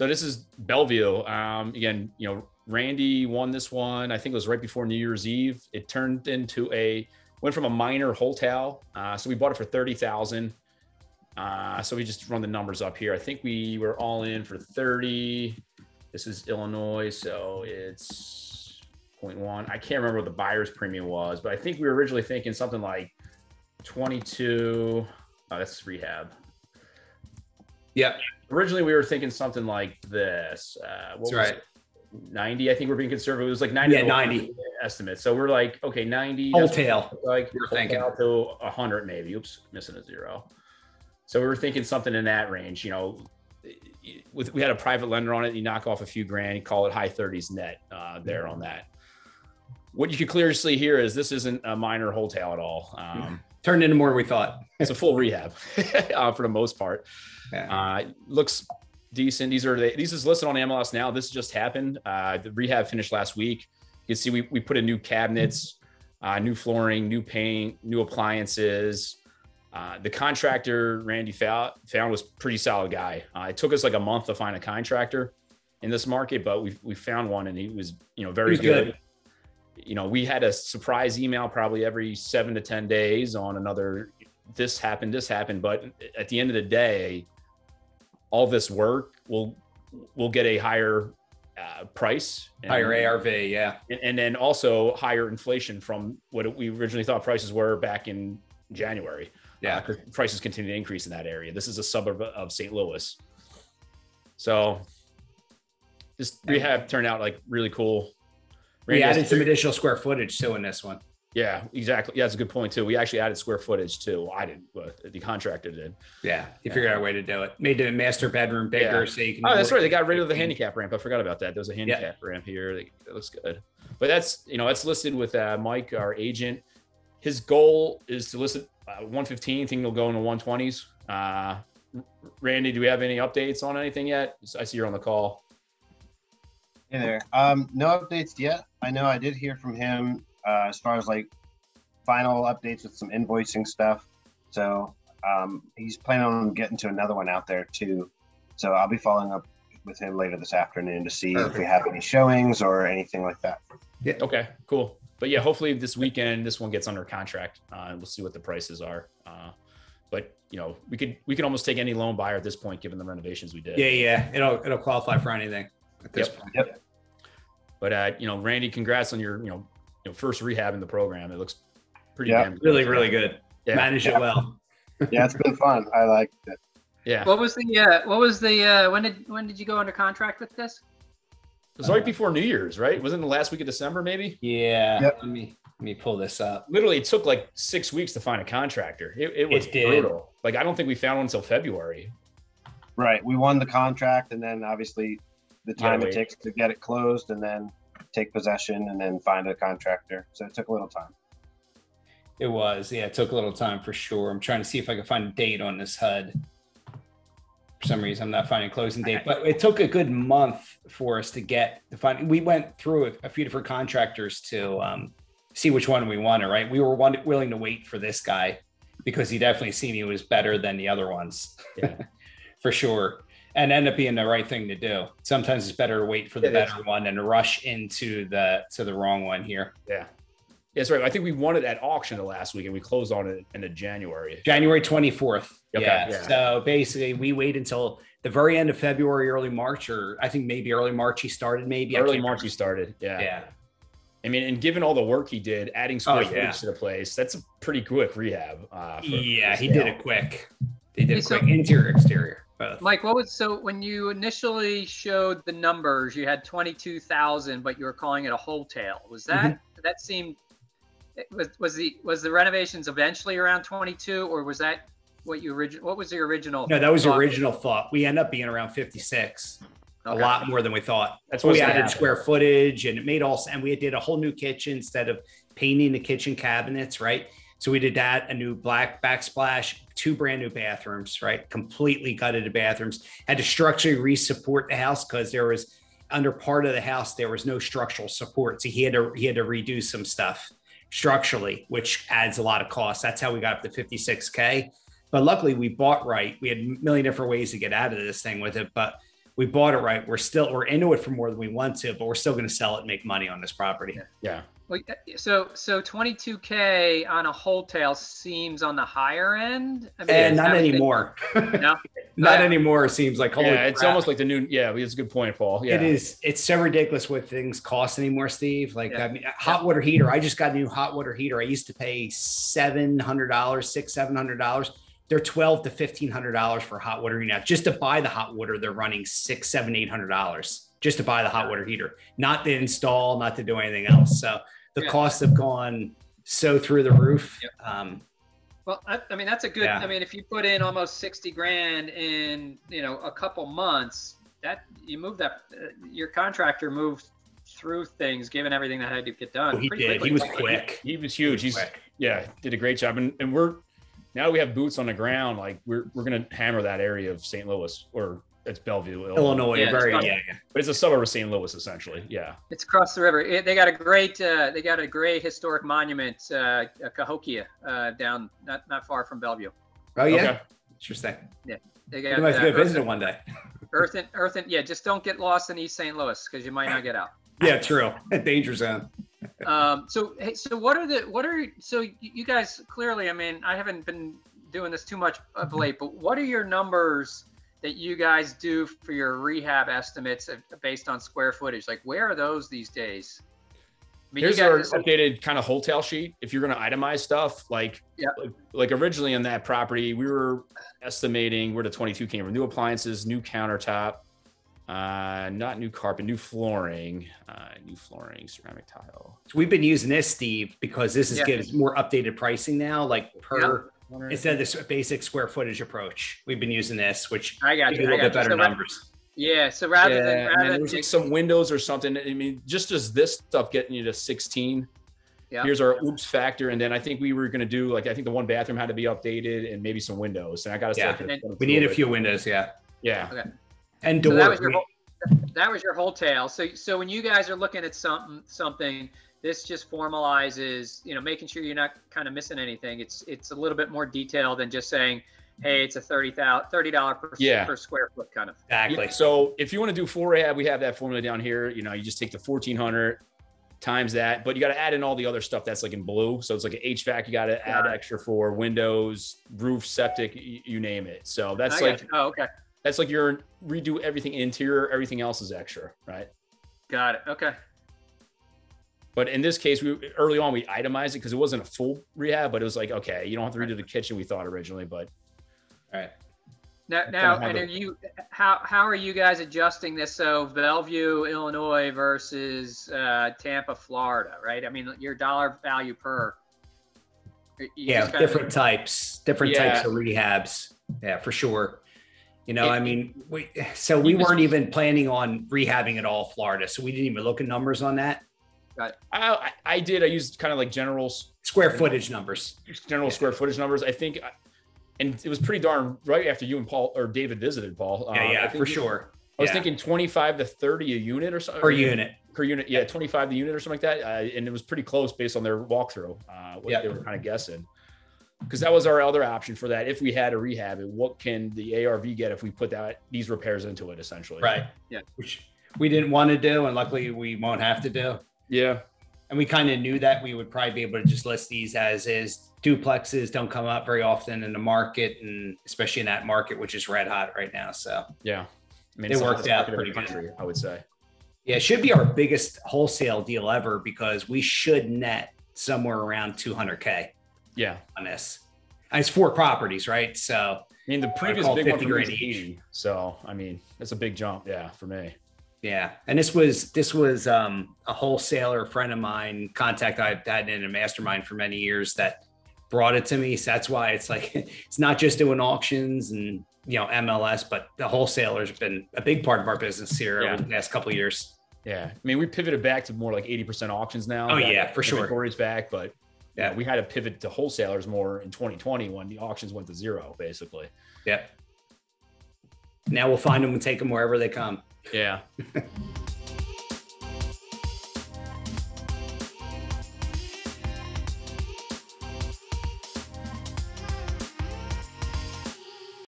So this is Bellevue. Um, again, you know, Randy won this one. I think it was right before New Year's Eve. It turned into a went from a minor wholetail. Uh, so we bought it for thirty thousand. Uh, so we just run the numbers up here. I think we were all in for thirty. This is Illinois, so it's 0.1. I can't remember what the buyer's premium was, but I think we were originally thinking something like 22. Oh, that's rehab. Yep. Originally, we were thinking something like this. Uh, what That's was right. it? 90. I think we're being conservative. It was like 90. Yeah, 90. estimate. So we're like, okay, 90. that's Wholesale. like We're thinking. to 100 maybe. Oops, missing a zero. So we were thinking something in that range. You know, with we had a private lender on it. You knock off a few grand. You call it high 30s net uh, there on that. What you can clearly see here is this isn't a minor wholetail at all. Um, Turned into more than we thought. it's a full rehab uh, for the most part. Yeah. Uh, looks decent. These are the, these is listed on MLS now. This just happened. Uh, the rehab finished last week. You can see we, we put in new cabinets, uh, new flooring, new paint, new appliances. Uh, the contractor Randy found, found was pretty solid guy. Uh, it took us like a month to find a contractor in this market, but we we found one and he was you know very good. good. You know, we had a surprise email probably every seven to ten days on another. This happened, this happened, but at the end of the day, all this work will will get a higher uh, price, and- Higher ARV, yeah. and, and then also higher inflation from what we originally thought prices were back in January. Yeah. because prices continue to increase in that area. This is a suburb of St. Louis, so this rehab turned out like really cool. We Randy has- added some additional square footage too in this one. yeah, exactly. Yeah, that's a good point too. We actually added square footage too. I didn't, but the contractor did. Yeah. You figured out a way to do it. Made the master bedroom bigger Yeah. so you can. Oh, that's right. They got rid of the handicap ramp. I forgot about that. There's a handicap ramp here. That looks good. But that's you know that's listed with uh, Mike, our agent. His goal is to list uh, 115. Think he'll go into 120s. Uh, Randy, do we have any updates on anything yet? I see you're on the call. Hey there. Um, no updates yet. I know I did hear from him uh, as far as like final updates with some invoicing stuff. So um, he's planning on getting to another one out there too. So I'll be following up with him later this afternoon to see if we have any showings or anything like that. Yeah. Okay, cool. But yeah, hopefully this weekend this one gets under contract, uh, and we'll see what the prices are. Uh, but you know, we could we can almost take any loan buyer at this point, given the renovations we did. Yeah, yeah. It'll it'll qualify for anything at this Yep. point. But uh, you know, Randy, congrats on your you know, you know first rehab in the program. It looks pretty Yeah, damn good. Really, really good. Yeah. Manage it well. Yeah, it's been fun. I liked it. Yeah, What was the uh, what was the uh, when did when did you go under contract with this? it was right before New Year's, right? Wasn't it the last week of December, maybe? Yeah. Yep. Let me let me pull this up. Literally, it took like six weeks to find a contractor. It, it was It did. brutal. Like I don't think we found one until February. Right. We won the contract, and then obviously the time wait. it takes to get it closed, and then take possession, and then find a contractor. So it took a little time. It was. Yeah, it took a little time for sure. I'm trying to see if I can find a date on this HUD. For some reason, I'm not finding a closing date, but it took a good month for us to get the find. We went through a, a few different contractors to um, see which one we wanted. Right, we were one, willing to wait for this guy because he definitely seemed he was better than the other ones. Yeah. for sure. And end up being the right thing to do. Sometimes it's better to wait for the It is. better one and rush into the to the wrong one here. Yeah. Yeah, that's right. I think we won it at auction the last week, and we closed on it in the January. January 24th. Okay, yeah. yeah. So basically, we wait until the very end of February, early March, or I think maybe early March he started. Maybe Early March, he started. Yeah. Yeah. I mean, and given all the work he did, adding square Oh, yeah. to the place, that's a pretty quick rehab. Uh, for- Yeah. for He did scale. it quick. He did Hey, it so- quick. Interior, exterior, both. Mike, what was so when you initially showed the numbers, you had twenty two thousand, but you were calling it a wholetail. Was that Mm-hmm. that seemed was was the was the renovations eventually around twenty two, or was that what you original? What was the original? no, that was thought? original thought. We end up being around 56. A lot more than we thought. That's what we added happen. square footage and it made all and we did a whole new kitchen instead of painting the kitchen cabinets, right? So we did that, a new black backsplash, two brand new bathrooms, right? Completely gutted the bathrooms. Had to structurally re-support the house because there was under part of the house there was no structural support. So he had to he had to redo some stuff structurally, which adds a lot of cost. That's how we got up to 56k. But luckily we bought right. We had a million different ways to get out of this thing with it, but we bought it right. We're still we're into it for more than we want to, but we're still going to sell it and make money on this property. Yeah. Well, so so 22k on a wholetail seems on the higher end. I mean, And not anymore. No? not Yeah. anymore. Seems like holy yeah, it's crap. almost like the new. Yeah, it's a good point, Paul. Yeah, It is. It's so ridiculous what things cost anymore, Steve. Like Yeah. I mean, a hot water heater. I just got a new hot water heater. I used to pay seven hundred dollars, six, seven hundred dollars. They're twelve to fifteen hundred dollars for hot water heater now. Just to buy the hot water, they're running six, seven, eight hundred dollars just to buy the hot water heater, not to install, not to do anything else. So the Yeah. costs have gone so through the roof. Yep. Um, Well, I, I mean, that's a good. Yeah. I mean, if you put in almost 60 grand in you know a couple months, that you move that uh, your contractor moved through things, given everything that had to get done. oh, he pretty did. quickly. He was quick. he was huge. He's Quick. yeah, did a great job, and and we're now we have boots on the ground. Like we're we're gonna hammer that area of St. Louis or it's Bellevue, Illinois, Illinois, Yeah, it's very fun. yeah, yeah. but it's a suburb of St. Louis essentially. Yeah, It's across the river. It, they got a great. Uh, they got a great historic monument, uh, Cahokia, uh, down not not far from Bellevue. Oh yeah, Okay. interesting. Yeah, they You got might have uh, go visit it one day. Earth and Earth and yeah, just don't get lost in East St. Louis because you might not get out. Yeah, true. Danger zone. um, so hey, so what are the what are so you- you guys clearly? I mean, I haven't been doing this too much of late, but what are your numbers that you guys do for your rehab estimates based on square footage? Like, where are those these days? I mean, you here's our updated kind of wholetail sheet. If you're gonna itemize stuff, like Yeah. like, like originally on that property, we were estimating where the 22 came from: new appliances, new countertop, uh, not new carpet, new flooring, uh, new flooring, ceramic tile. So we've been using this, Steve, because this is Yeah. gives more updated pricing now, like per instead of this basic square footage approach. We've been using this, which I got gives you you. a I little got bit better So ra- numbers. yeah. So rather yeah, than and rather then than there's like some windows or something. I mean, just as this stuff getting you to 16. Yeah. Here's our oops factor, and then I think we were gonna do like I think the one bathroom had to be updated and maybe some windows. And I got to Yeah. start. We need a few windows, yeah, Yeah, Okay. and So doors. that was your whole, that was your wholetail. So so when you guys are looking at something something, this just formalizes, you know, making sure you're not kind of missing anything. It's it's a little bit more detailed than just saying, hey, it's a thirty thousand thirty dollar per Yeah. per square foot kind of. exactly. Yeah, So if you want to do full rehab, we have that formula down here. You know, you just take the 1400 times that, but you got to add in all the other stuff that's like in blue. So it's like an HVAC, you got to add Got extra for windows, roof, septic, y- you name it. So that's I like oh, okay, that's like your redo everything interior, everything else is extra, right? got it. Okay, But in this case, we early on we itemized it because it wasn't a full rehab, but it was like okay, you don't have to redo the kitchen we thought originally, but All right. now now and are you how how are you guys adjusting this? So Bellevue, Illinois versus uh, Tampa, Florida, right? I mean, your dollar value per. Yeah, just kinda- different types, different Yeah. types of rehabs. Yeah, for sure. You know, It- I mean, we so we just- weren't even planning on rehabbing at all Florida, so we didn't even look at numbers on that. I, I, I did. I used kind of like general Square footage numbers. general Yeah. square footage numbers. I think, and it was pretty darn right after you and Paul or David visited Paul. Yeah, Um, I yeah, think for we- sure. I was Yeah. thinking 25 to 30 a unit or something. per unit. Per unit, yeah, 25 the unit or something like that. Uh, and it was pretty close based on their walkthrough, uh, what Yeah. they were kind of guessing. Because that was our other option for that. If we had a rehab, it, what can the ARV get if we put that these repairs into it, essentially? Right. Yeah. Which we didn't want to do, and luckily we won't have to do. Yeah. And we kind of knew that we would probably be able to just list these as is. Duplexes don't come up very often in the market, and especially in that market, which is red hot right now. So Yeah. I mean, it's worked out market in the pretty good. I would say. yeah, it should be our biggest wholesale deal ever because we should net somewhere around 200k Yeah. on this. And it's four properties, right? So I mean, the previous big one 50 for me was grand each. 80. So, I mean, that's a big jump. Yeah, for me. Yeah, and this was this was um, a wholesaler friend of mine, contact I've had in a mastermind for many years that brought it to me. So that's why it's like it's not just doing auctions and you know MLS, but the wholesalers have been a big part of our business here Yeah. over the last couple of years. Yeah. I mean, we pivoted back to more like 80% auctions now. Oh, yeah, for sure. Inventory's back, but yeah, Yeah. we had to pivot to wholesalers more in 2020 when the auctions went to zero, basically. Yep. Now we'll find them and take them wherever they come. Yeah.